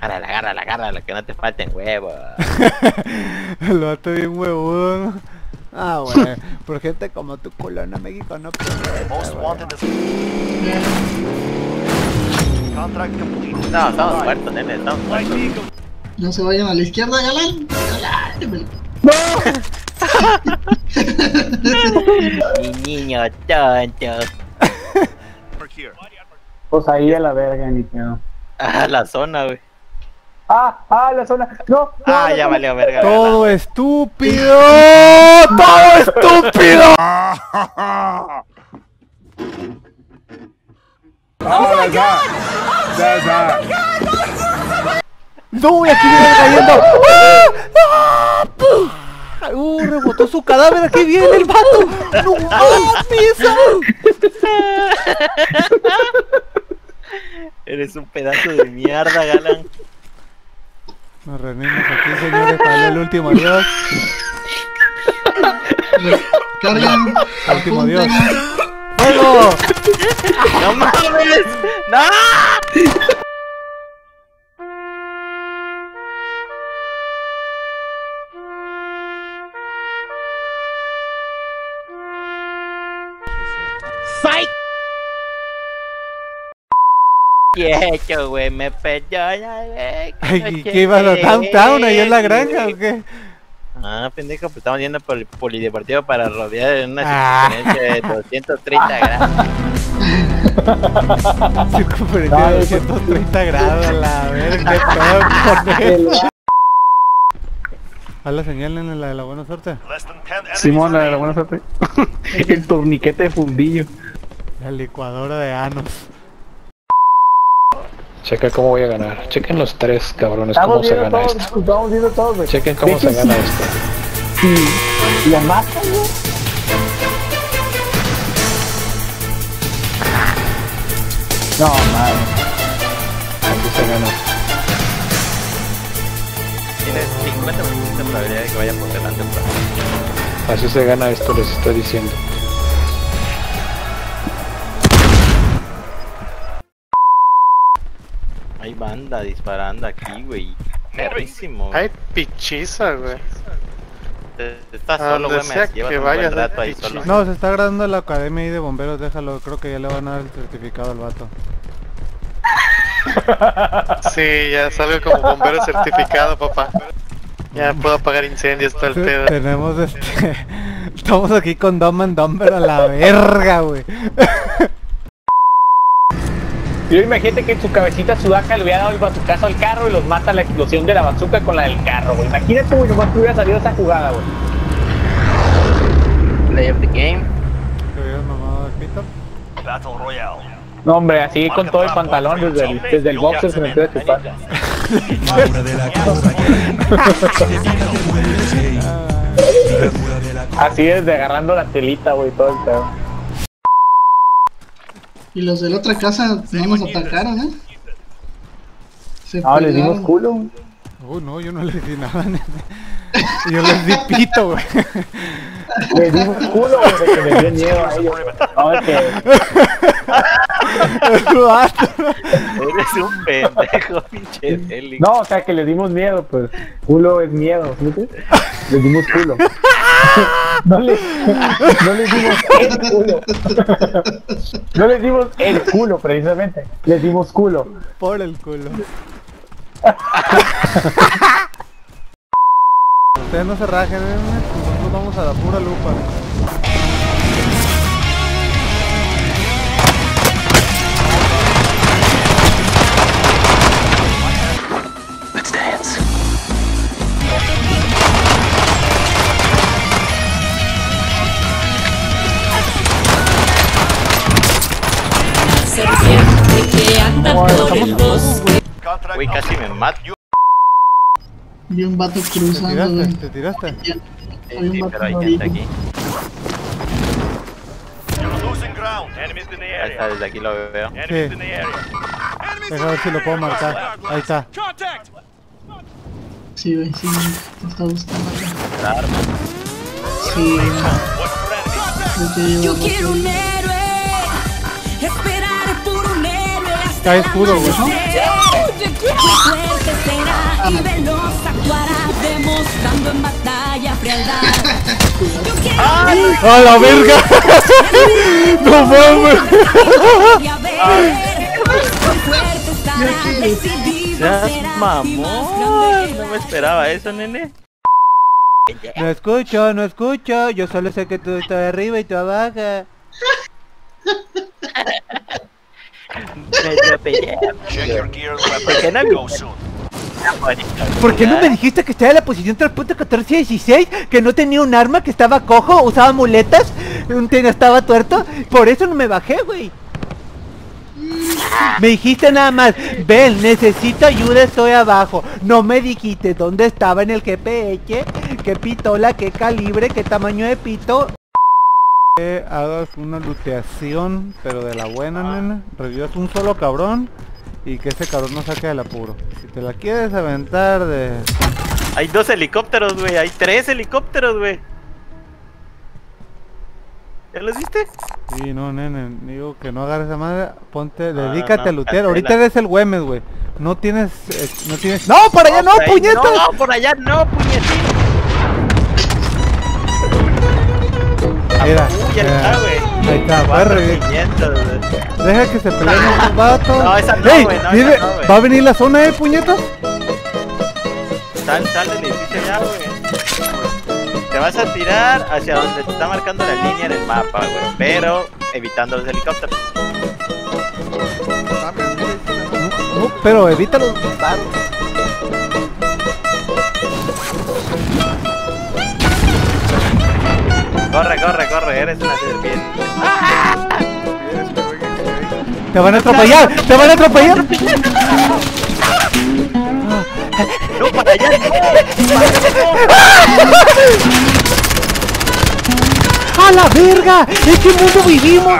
Agárrala, agárrala, agárrala, que no te falten huevos. El vato bien huevón. Ah, güey. Por gente como tu culona México no contract complete. No, estamos muertos, nene, estamos muertos. No se vayan a la izquierda, galán. Galán. Mi niño tonto. Pues ahí a la verga, ni pedo. Ah, la zona, güey. Ah, ah, la zona. No, no, Ah, ya valió verga. Todo estúpido. Todo estúpido. No, y aquí viene cayendo. ¡Ah! ¡Ah! Uh, rebotó su cadáver, aquí viene el vato. No mames. Eres un pedazo de mierda, galán. Nos reunimos aquí, señores, para el último adiós. Cargan. Último adiós. ¡Fuego! ¡No mames! ¡No! ¡Fight! ¿Qué he hecho, güey? Me perdona, güey. Ay, ¿qué ibas a downtown ahí en la granja o qué? Ah, pendejo, pues estamos yendo por el polideportivo para rodear en una Ah. circunferencia de 230 grados. Circunferencia de 230 grados a la verga, ¿qué eso? Haz la señal en la de la buena suerte. Less than 10 enemies Simón, la de la buena suerte. El torniquete de fundillo. La licuadora de anos. Checa cómo voy a ganar. Chequen los tres cabrones Estamos cómo se gana todos, esto. estamos viendo todos, güey. Chequen cómo De se gana sí, esto. sí. Lo matan, güey. No, madre. Así se gana. Tienes 50% de probabilidad de que vaya por delante. Así se gana esto, les estoy diciendo. Hay banda disparando aquí, güey. Perrísimo. Hay pichiza, güey. Estás solo, güey, me que un vayas, rato ahí solo. No, se está grabando la academia ahí de bomberos, déjalo, creo que ya le van a dar el certificado al vato. Sí, ya salgo como bombero certificado, papá. Ya puedo apagar incendios, todo el pedo. Tenemos este... Estamos aquí con Dumb and Dumber a la verga, güey. Yo imagínate que en su cabecita sudaca le hubiera dado el bazucazo al carro y los mata la explosión de la bazooka con la del carro, güey. Imagínate, güey, nomás que hubiera salido esa jugada, güey. Play of the game. ¿Te hubieras mamado el pito? Battle Royale. No, hombre, así con todo el pantalón desde el, desde el boxer se me empieza a chupar. Así desde agarrando la telita, güey, todo el pedo. Y los de la otra casa no nos atacaron, ¿eh? Se No, les dimos culo, güey. Uy, no, yo no les di nada, nene. Yo les di pito, güey. Les dimos culo, güey, que les dio miedo a ellos. No, Eres un pendejo, pinche Félix. No, o sea, que les dimos miedo, pues. Culo es miedo, ¿sí? Les dimos culo. No les, no les dimos el culo. No les dimos el culo, precisamente. Les dimos culo. Por el culo. Ustedes no se rajen, ¿eh? nosotros vamos a la pura lupa. Güey, casi me mato. You Vi un vato ¿Te cruzando, tiraste? ¿Te tiraste? Sí, sí, vato pero hay gente aquí. Ahí está, area. desde aquí lo veo. Enemies Sí. in the area. Deja ver si lo puedo marcar. Ahí está. Sí, güey, sí, te está gustando acá. La arma. Sí, Yo quiero un héroe, cae escudo, güey. ¿no? ¡Ay! ¡A la verga! ¡No mames! mamón! No me esperaba eso, nene. No escucho, no escucho. Yo solo sé que tú estás arriba y tú abajo. Me atropellé. Check your gear and ¿Por qué no me- Go soon. ¿Por qué no me dijiste que estaba en la posición 3.1416? Que no tenía un arma, que estaba cojo, usaba muletas, estaba tuerto. Por eso no me bajé, güey. Me dijiste nada más, ven, necesito ayuda, estoy abajo. No me dijiste dónde estaba en el GPS, qué pistola, qué calibre, qué tamaño de pito. Que hagas una luteación, pero de la buena, nena. Revivas un solo cabrón y que ese cabrón no saque del apuro. Si te la quieres aventar de... Hay dos helicópteros, güey. Hay tres helicópteros, güey. ¿Ya los viste? Sí, no, nene, digo que no agarres esa madre, ponte, No, dedícate no, a lutear. Ahorita eres el Güemes, güey. No tienes, eh, no tienes... ¡No, para allá no, por ahí puñetas! No, por allá no, puñetín. Mira, Mira. está, güey. Ahí está. 500, güey. Deja que se peleen estos vatos. No, esa no, ¡Ey! güey, no. ¿Va a venir la zona, eh, puñetas? Sal, sal del edificio ya, güey. Te vas a tirar hacia donde te está marcando la línea en el mapa, güey. Pero evitando los helicópteros. No, pero evita los disparos. Corre, corre, corre. Eres una serpiente. ¡Te van a atropellar! ¡Te van a atropellar! No, para allá. ¡A la verga! ¿En qué mundo vivimos?